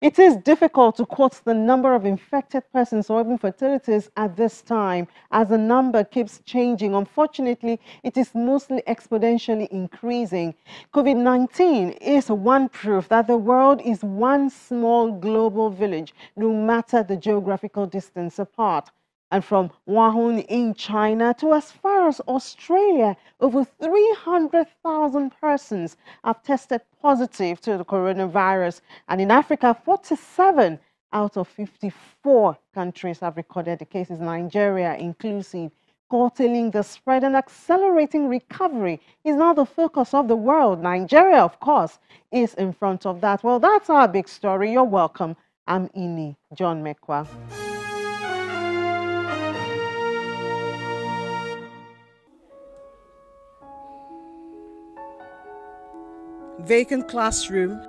It is difficult to quote the number of infected persons or even fatalities at this time as the number keeps changing. Unfortunately, it is mostly exponentially increasing. COVID-19 is one proof that the world is one small global village, no matter the geographical distance apart. And from Wuhan in China to as far as Australia, over 300,000 persons have tested positive to the coronavirus. And in Africa, 47 out of 54 countries have recorded the cases, Nigeria inclusive. Curtailing the spread and accelerating recovery is now the focus of the world. Nigeria, of course, is in front of that. Well, that's our big story. You're welcome. I'm Ini John Mekwa. Vacant classroom,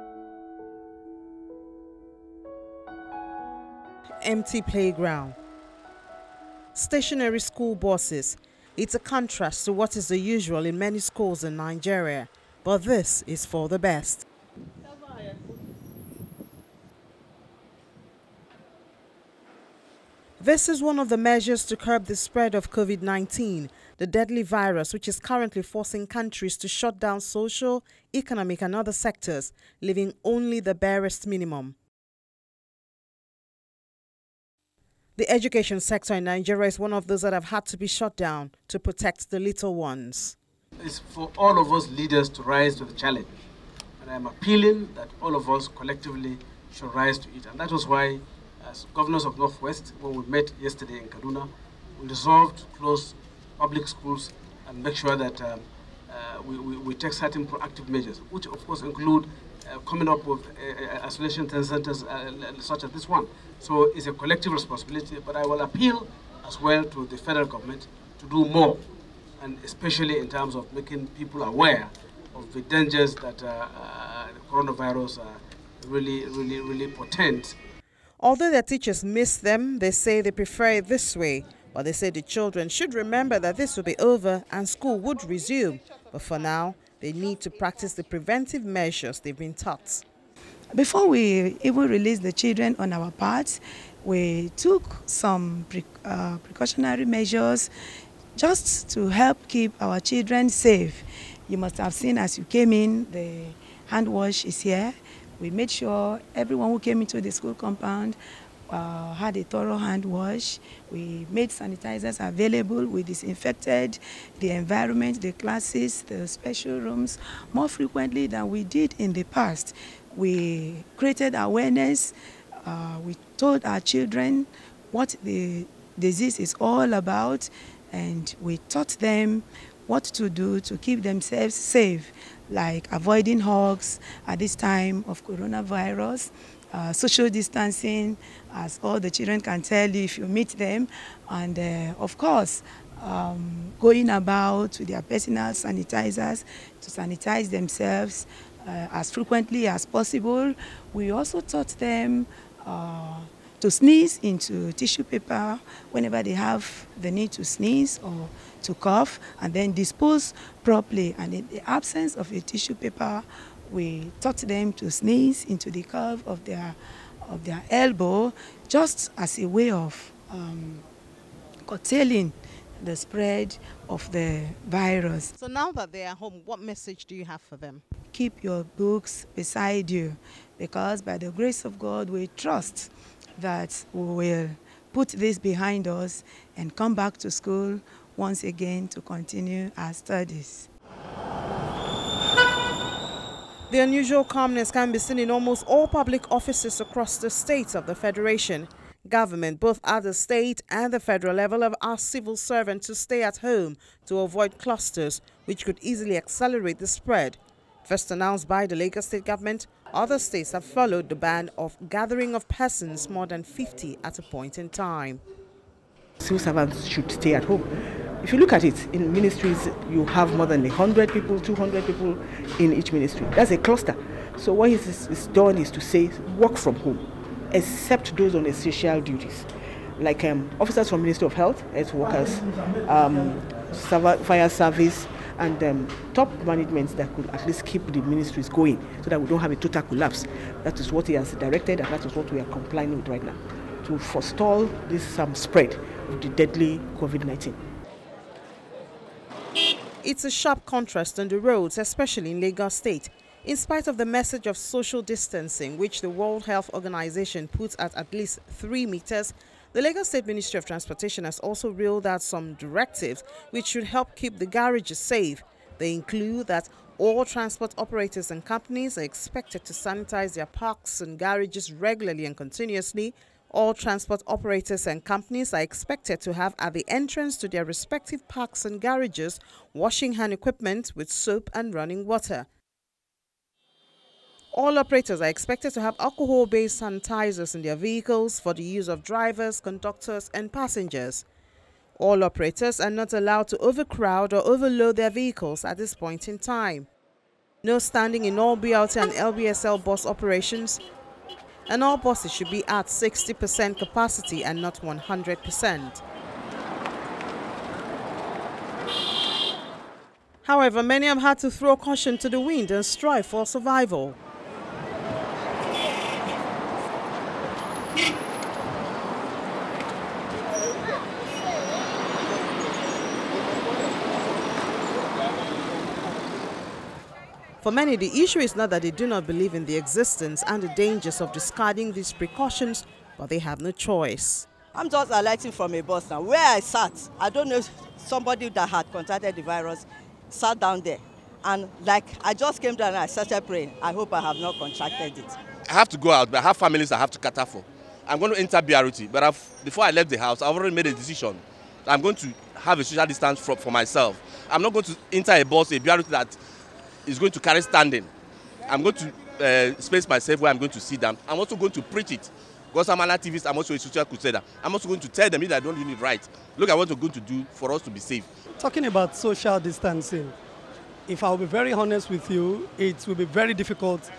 empty playground, stationary school buses. It's a contrast to what is the usual in many schools in Nigeria, but this is for the best. This is one of the measures to curb the spread of COVID-19 the deadly virus which is currently forcing countries to shut down social, economic and other sectors, leaving only the barest minimum. The education sector in Nigeria is one of those that have had to be shut down to protect the little ones. It's for all of us leaders to rise to the challenge. And I'm appealing that all of us collectively should rise to it. And that was why, as governors of Northwest, when we met yesterday in Kaduna, we resolved to close public schools and make sure that um, uh, we, we, we, take certain proactive measures, which of course include uh, coming up with uh, uh isolation centers uh, such as this one. So it's a collective responsibility, but I will appeal as well to the federal government to do more, and especially in terms of making people aware of the dangers that uh, coronavirus really, really, really portend. Although their teachers miss them, they say they prefer it this way but they say the children should remember that this will be over and school would resume. But for now, they need to practice the preventive measures they've been taught. Before we even released the children on our part, we took some pre uh, precautionary measures just to help keep our children safe. You must have seen as you came in, the hand wash is here. We made sure everyone who came into the school compound uh, had a thorough hand wash. We made sanitizers available. We disinfected the environment, the classes, the special rooms more frequently than we did in the past. We created awareness. Uh, we told our children what the disease is all about and we taught them what to do to keep themselves safe, like avoiding hugs at this time of coronavirus, uh, social distancing, as all the children can tell you if you meet them. And uh, of course, um, going about with their personal sanitizers to sanitize themselves uh, as frequently as possible. We also taught them uh, to sneeze into tissue paper whenever they have the need to sneeze or to cough and then dispose properly. And in the absence of a tissue paper we taught them to sneeze into the curve of their, of their elbow just as a way of um, curtailing the spread of the virus. So now that they are home, what message do you have for them? Keep your books beside you because by the grace of God we trust that we will put this behind us and come back to school once again to continue our studies. The unusual calmness can be seen in almost all public offices across the states of the Federation. Government, both at the state and the federal level, have asked civil servants to stay at home to avoid clusters, which could easily accelerate the spread. First announced by the Lagos state government, other states have followed the ban of gathering of persons more than 50 at a point in time. Civil servants should stay at home if you look at it, in ministries, you have more than 100 people, 200 people in each ministry. That's a cluster. So what is, is done is to say work from home, except those on essential duties, like um, officers from Ministry of Health, health workers, um, fire service, and um, top management that could at least keep the ministries going so that we don't have a total collapse. That is what he has directed, and that is what we are complying with right now to forestall this um, spread of the deadly COVID 19. It's a sharp contrast on the roads, especially in Lagos State. In spite of the message of social distancing, which the World Health Organization puts at at least three meters, the Lagos State Ministry of Transportation has also rolled out some directives which should help keep the garages safe. They include that all transport operators and companies are expected to sanitize their parks and garages regularly and continuously. All transport operators and companies are expected to have at the entrance to their respective parks and garages washing hand equipment with soap and running water. All operators are expected to have alcohol-based sanitizers in their vehicles for the use of drivers, conductors and passengers. All operators are not allowed to overcrowd or overload their vehicles at this point in time. No standing in all BRT and LBSL bus operations and all buses should be at 60% capacity and not 100%. However, many have had to throw caution to the wind and strive for survival. For many, the issue is not that they do not believe in the existence and the dangers of discarding these precautions, but they have no choice. I'm just alighting from a bus now. Where I sat, I don't know if somebody that had contracted the virus sat down there. And like I just came down and I started praying. I hope I have not contracted it. I have to go out, but I have families I have to cater for. I'm going to enter BRT, but I've, before I left the house, I've already made a decision. I'm going to have a social distance for, for myself. I'm not going to enter a bus, a BRT that is going to carry standing. I'm going to uh, space myself where I'm going to sit down. I'm also going to preach it. Because I'm an activist, I'm also a social crusader. I'm also going to tell them that I don't do it right. Look at what we're going to do for us to be safe. Talking about social distancing, if I'll be very honest with you, it will be very difficult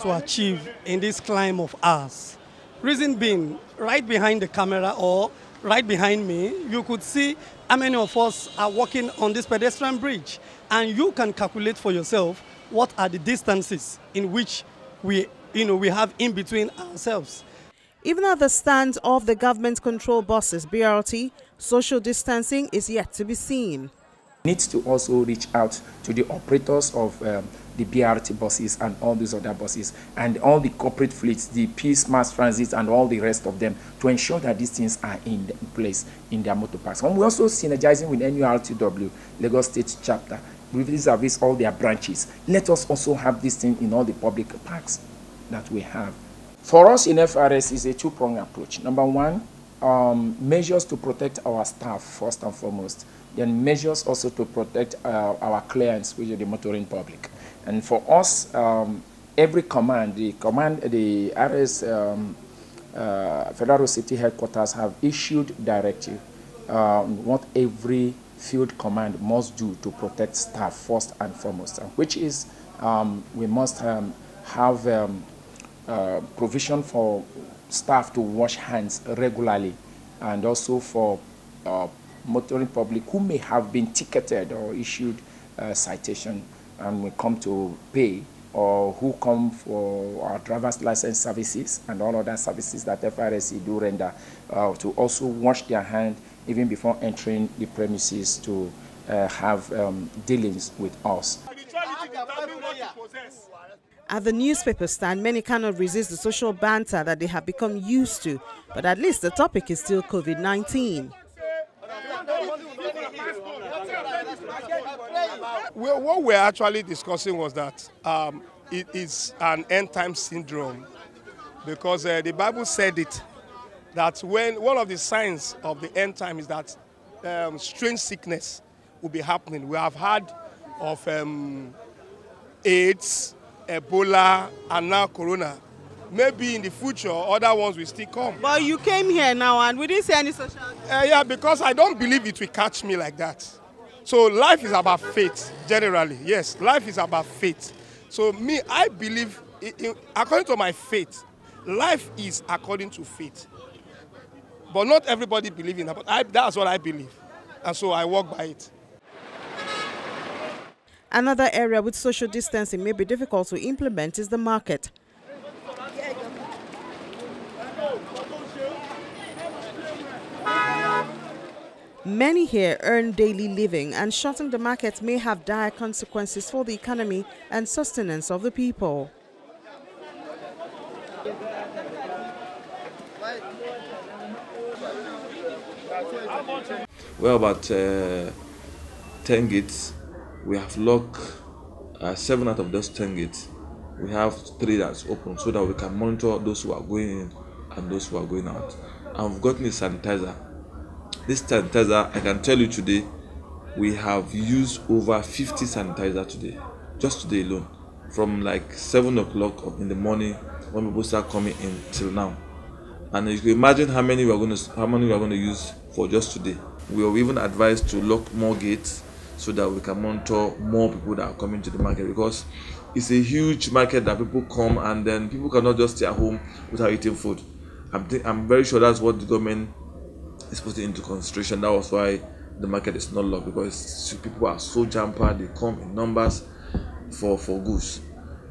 to achieve in this clime of ours. Reason being, right behind the camera or right behind me, you could see how many of us are walking on this pedestrian bridge. And you can calculate for yourself what are the distances in which we, you know, we have in between ourselves. Even at the stand of the government-controlled buses, BRT, social distancing is yet to be seen. Needs to also reach out to the operators of um, the BRT buses and all these other buses and all the corporate fleets, the Peace Mass Transit and all the rest of them to ensure that these things are in place in their motor parks. And we're also synergizing with NURTW, Lagos State Chapter, vis-a-vis all their branches. Let us also have this thing in all the public parks that we have. For us in FRS is a two-pronged approach. Number one, um, measures to protect our staff first and foremost. Then measures also to protect uh, our clients, which are the motoring public. And for us, um, every command, the command, the RS um, uh, Federal City Headquarters have issued directive um, what every field command must do to protect staff first and foremost, which is um, we must um, have um, uh, provision for staff to wash hands regularly and also for uh, motoring public who may have been ticketed or issued a citation and will come to pay or who come for our driver's license services and all other services that FRSC do render uh, to also wash their hands even before entering the premises to uh, have um, dealings with us. At the newspaper stand, many cannot resist the social banter that they have become used to, but at least the topic is still COVID-19. Well, what we're actually discussing was that um, it is an end time syndrome because uh, the Bible said it that when one of the signs of the end time is that um, strange sickness will be happening. We have heard of um, AIDS, Ebola, and now Corona. Maybe in the future, other ones will still come. But you came here now and we didn't see any social... Uh, yeah, because I don't believe it will catch me like that. So life is about faith, generally. Yes, life is about faith. So me, I believe, in, in, according to my faith, life is according to faith. But not everybody believes in that. But I, that's what I believe. And so I work by it. Another area with social distancing may be difficult to implement is the market. Many here earn daily living and shutting the market may have dire consequences for the economy and sustenance of the people. Well, about uh, 10 gates, we have locked uh, seven out of those 10 gates. We have three that's open so that we can monitor those who are going in and those who are going out. And we've gotten a sanitizer this sanitizer, I can tell you today, we have used over 50 sanitizer today, just today alone, from like 7 o'clock in the morning when people start coming in till now. And you can imagine how many we are going to how many we are going to use for just today. We are even advised to lock more gates so that we can monitor more people that are coming to the market because it's a huge market that people come and then people cannot just stay at home without eating food. I'm, I'm very sure that's what the government is putting into consideration. That was why the market is not locked because people are so jam. They come in numbers for for goods.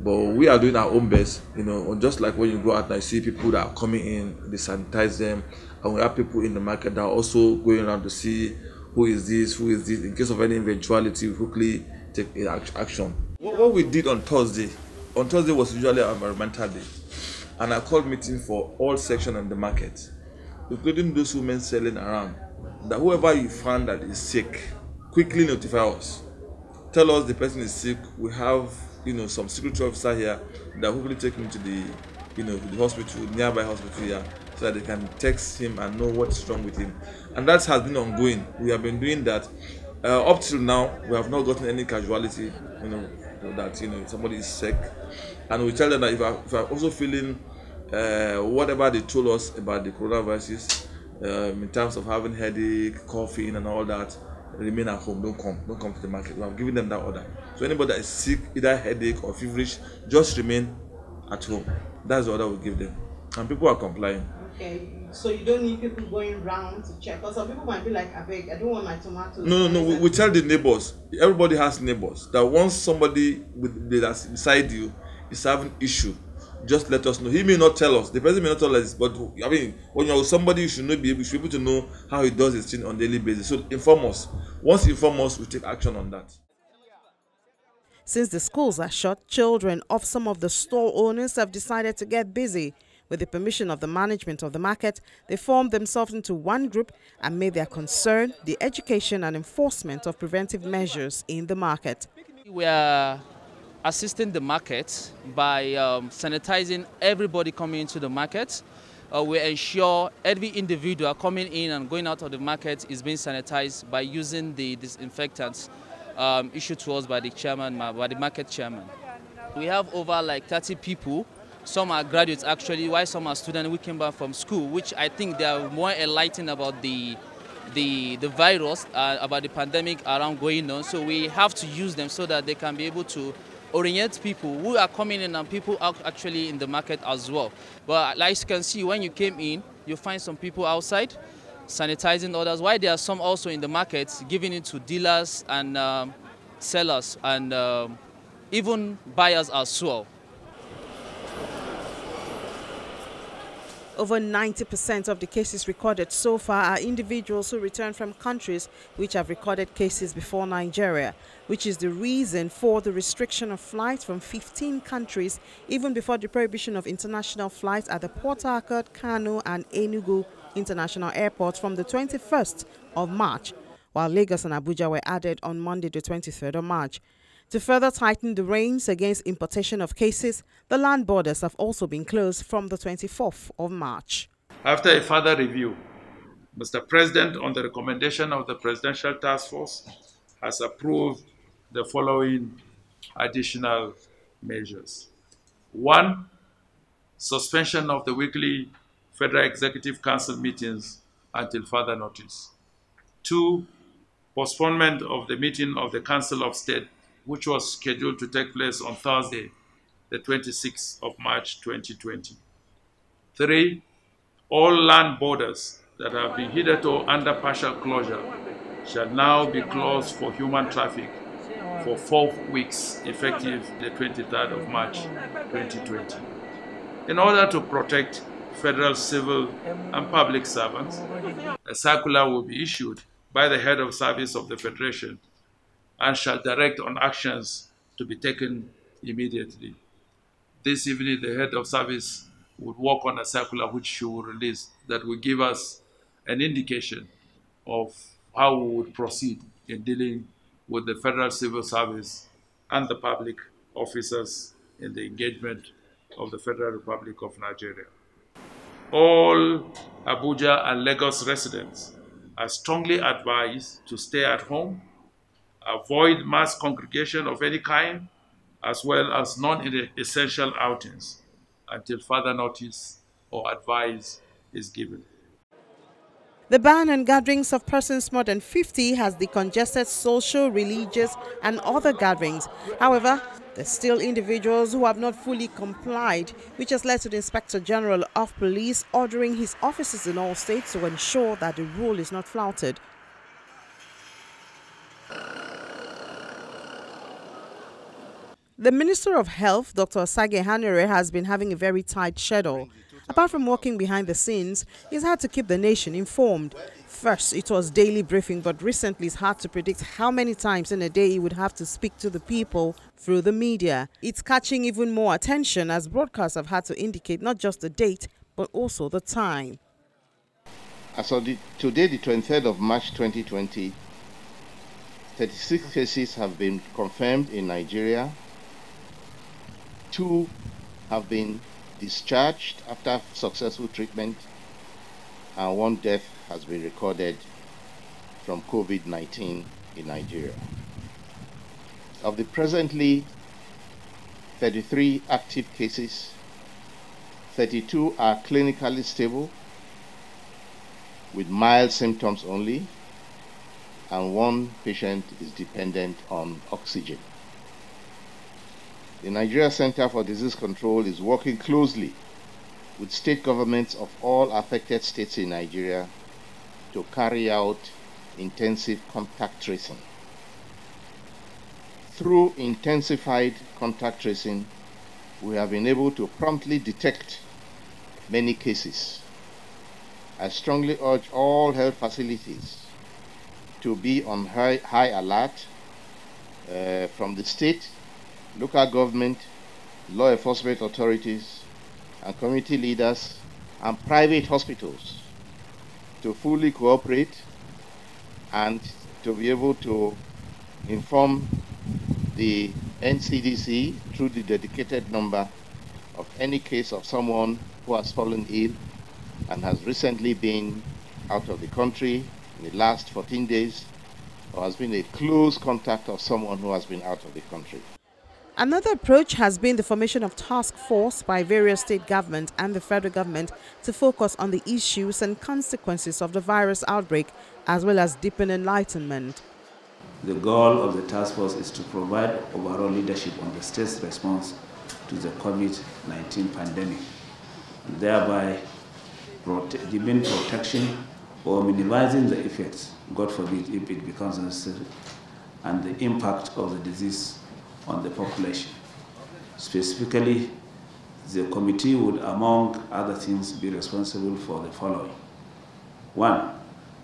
But we are doing our own best, you know. Just like when you go out and see people that are coming in, they sanitize them, and we have people in the market that are also going around to see who is this, who is this. In case of any eventuality, we quickly take action. What, we did on Thursday, on Thursday was usually our environmental day, and I called meeting for all sections in the market including those women selling around, that whoever you find that is sick, quickly notify us. Tell us the person is sick. We have, you know, some security officer here that quickly take him to the, you know, the hospital, nearby hospital here, so that they can text him and know what's wrong with him. And that has been ongoing. We have been doing that. Uh, up till now, we have not gotten any casualty, you know, that you know somebody is sick, and we tell them that if I, if I'm also feeling uh, whatever they told us about the coronavirus um, in terms of having headache, coughing, and all that, remain at home. Don't come. Don't come to the market. We have given them that order. So anybody that is sick, either headache or feverish, just remain at home. That's the order we give them, and people are complying. Okay, so you don't need people going around to check. Because some people might be like, I beg, I don't want my tomatoes. No, no, no. We, we tell the neighbors. Everybody has neighbors. That once somebody with that's beside you is having issue, just let us know. He may not tell us. The person may not tell us, but I mean, when you're somebody, you should not be able, you should be able to know how he does his thing on daily basis. So inform us. Once you inform us, we take action on that. Since the schools are shut, children of some of the store owners have decided to get busy. With the permission of the management of the market, they formed themselves into one group and made their concern the education and enforcement of preventive measures in the market. We are assisting the market by um, sanitizing everybody coming into the market. Uh, we ensure every individual coming in and going out of the market is being sanitized by using the disinfectants um, issued to us by the chairman, by the market chairman. We have over like 30 people. Some are graduates actually, while some are students who came back from school, which I think they are more enlightened about the the the virus, uh, about the pandemic around going on. So we have to use them so that they can be able to orient people who are coming in and people are actually in the market as well. But like you can see, when you came in, you find some people outside sanitizing others, Why there are some also in the market giving it to dealers and um, sellers and um, even buyers as well. Over 90% of the cases recorded so far are individuals who return from countries which have recorded cases before Nigeria, which is the reason for the restriction of flights from 15 countries even before the prohibition of international flights at the Port Harcourt, Kano and Enugu international airports from the 21st of March, while Lagos and Abuja were added on Monday the 23rd of March. To further tighten the reins against importation of cases, the land borders have also been closed from the 24th of March. After a further review, Mr. President, on the recommendation of the Presidential Task Force, has approved the following additional measures. One, suspension of the weekly Federal Executive Council meetings until further notice. Two, postponement of the meeting of the Council of State which was scheduled to take place on Thursday, the 26th of March 2020. Three, all land borders that have been hitherto under partial closure shall now be closed for human traffic for four weeks effective the 23rd of March 2020. In order to protect federal civil and public servants, a circular will be issued by the head of service of the Federation and shall direct on actions to be taken immediately. This evening, the head of service would work on a circular which she will release that will give us an indication of how we would proceed in dealing with the federal civil service and the public officers in the engagement of the Federal Republic of Nigeria. All Abuja and Lagos residents are strongly advised to stay at home, avoid mass congregation of any kind, as well as non-essential outings until further notice or advice is given. The ban on gatherings of persons more than 50 has decongested social, religious and other gatherings. However, there's still individuals who have not fully complied, which has led to the Inspector General of Police ordering his officers in all states to ensure that the rule is not flouted. The Minister of Health, Dr. Osagie Ehanire, has been having a very tight schedule. Apart from working behind the scenes, he's had to keep the nation informed. First, it was daily briefing, but recently it's hard to predict how many times in a day he would have to speak to the people through the media. It's catching even more attention as broadcasts have had to indicate not just the date, but also the time. As of the, today, the 23rd of March 2020, 36 cases have been confirmed in Nigeria. Two have been discharged after successful treatment, and one death has been recorded from COVID 19 in Nigeria. Of the presently 33 active cases, 32 are clinically stable with mild symptoms only, and one patient is dependent on oxygen. The Nigeria Center for Disease Control is working closely with state governments of all affected states in Nigeria to carry out intensive contact tracing. Through intensified contact tracing, we have been able to promptly detect many cases. I strongly urge all health facilities to be on high, high alert uh, from the state, local government, law enforcement authorities, and community leaders and private hospitals to fully cooperate and to be able to inform the NCDC through the dedicated number of any case of someone who has fallen ill and has recently been out of the country in the last 14 days or has been a close contact of someone who has been out of the country. Another approach has been the formation of task force by various state governments and the federal government to focus on the issues and consequences of the virus outbreak as well as deepen enlightenment. The goal of the task force is to provide overall leadership on the state's response to the COVID-19 pandemic, thereby giving protection or minimizing the effects, God forbid, if it becomes necessary, and the impact of the disease on the population. Specifically, the committee would, among other things, be responsible for the following. One,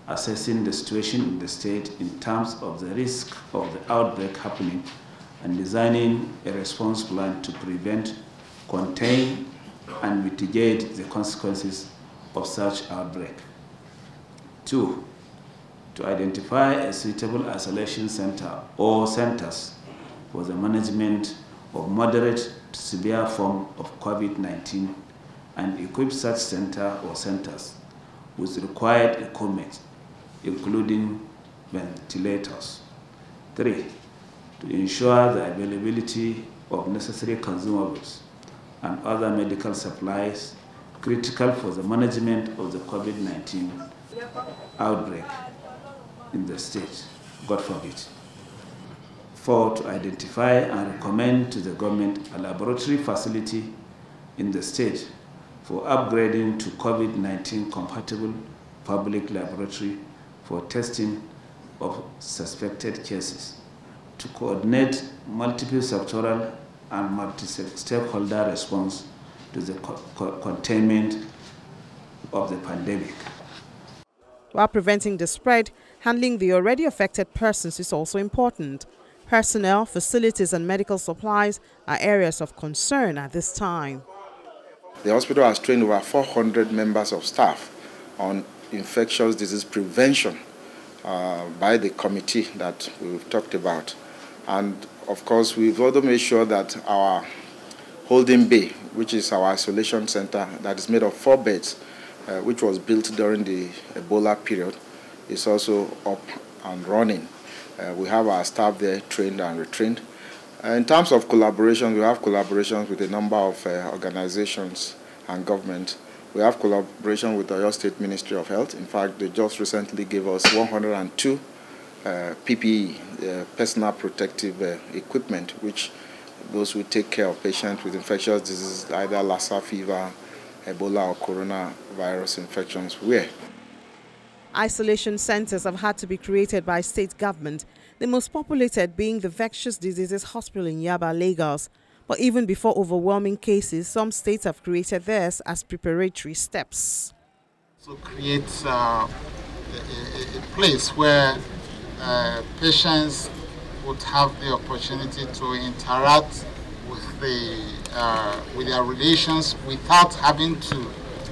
assessing the situation in the state in terms of the risk of the outbreak happening and designing a response plan to prevent, contain, and mitigate the consequences of such outbreak. Two, to identify a suitable isolation center or centers for the management of moderate to severe form of COVID-19 and equip such center or centers with required equipment, including ventilators. Three, to ensure the availability of necessary consumables and other medical supplies critical for the management of the COVID-19 outbreak in the state, God forbid. Four, to identify and recommend to the government a laboratory facility in the state for upgrading to COVID-19 compatible public laboratory for testing of suspected cases to coordinate multiple sectoral and multi-stakeholder response to the co containment of the pandemic. While preventing the spread, handling the already affected persons is also important. Personnel, facilities and medical supplies are areas of concern at this time. The hospital has trained over 400 members of staff on infectious disease prevention uh, by the committee that we've talked about. And of course, we've also made sure that our holding bay, which is our isolation center that is made of four beds, uh, which was built during the Ebola period, is also up and running. Uh, we have our staff there trained and retrained. Uh, in terms of collaboration, we have collaborations with a number of uh, organizations and government. We have collaboration with the Oyo State Ministry of Health. In fact, they just recently gave us 102 uh, PPE, uh, personal protective uh, equipment, which those who take care of patients with infectious diseases, either Lassa fever, Ebola or coronavirus infections wear. Isolation centers have had to be created by state government, the most populated being the Infectious Diseases Hospital in Yaba, Lagos. But even before overwhelming cases, some states have created theirs as preparatory steps. So create uh, a, a, place where uh, patients would have the opportunity to interact with the uh, with their relations without having to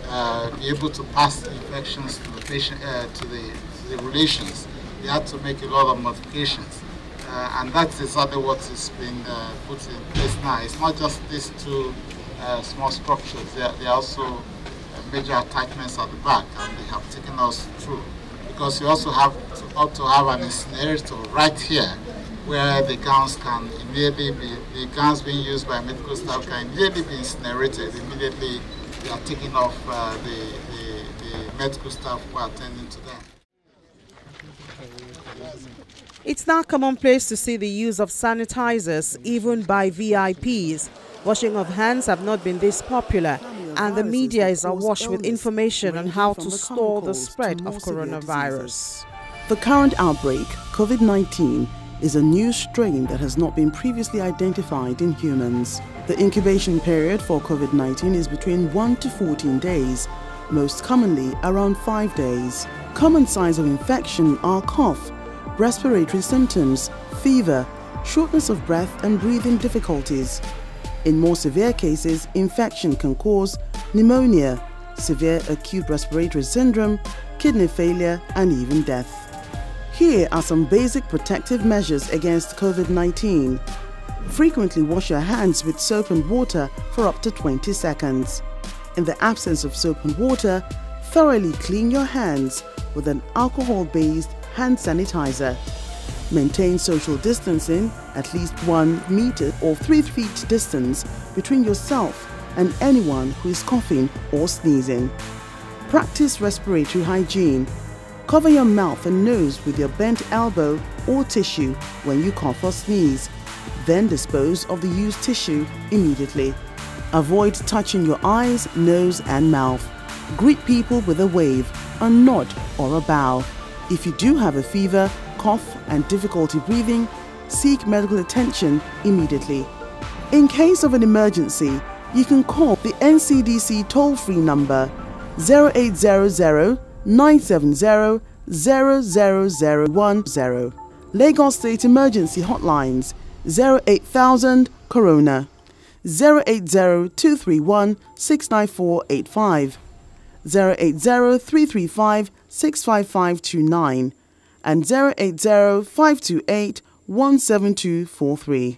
uh, be able to pass infections uh, to the, to the relations. They had to make a lot of modifications. Uh, and that's exactly what has been uh, put in place now. It's not just these two uh, small structures, they are, also uh, major attachments at the back, and they have taken us through. Because you also have to, ought to have an incinerator right here, where the gowns can immediately be, the gowns being used by medical staff can immediately be incinerated, immediately they are taking off uh, the medical staff who are attending to them. It's now commonplace to see the use of sanitizers even by VIPs. Washing of hands have not been this popular, and the media is awash with information on how to stall the spread of coronavirus. The current outbreak, COVID 19, is a new strain that has not been previously identified in humans. The incubation period for COVID 19 is between 1 to 14 days, most commonly around 5 days. Common signs of infection are cough, respiratory symptoms, fever, shortness of breath, and breathing difficulties. In more severe cases, infection can cause pneumonia, severe acute respiratory syndrome, kidney failure, and even death. Here are some basic protective measures against COVID 19. Frequently wash your hands with soap and water for up to 20 seconds. In the absence of soap and water, thoroughly clean your hands with an alcohol based hand sanitizer. Maintain social distancing, at least one meter or three feet distance between yourself and anyone who is coughing or sneezing. Practice respiratory hygiene. Cover your mouth and nose with your bent elbow or tissue when you cough or sneeze. Then dispose of the used tissue immediately. Avoid touching your eyes, nose, and mouth. Greet people with a wave, a nod, or a bow. If you do have a fever, cough, and difficulty breathing, seek medical attention immediately. In case of an emergency, you can call the NCDC toll free number 0800 970 00010, Lagos State Emergency Hotlines 08000 Corona, 080 231 69485, 080 335 65529 and 080 528 17243.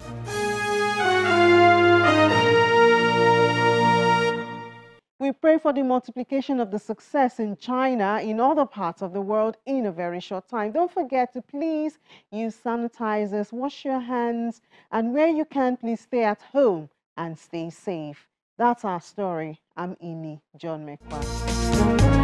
We pray for the multiplication of the success in China, in other parts of the world in a very short time. Don't forget to please use sanitizers, wash your hands, and where you can, please stay at home and stay safe. That's our story. I'm Ini John McQuarrie.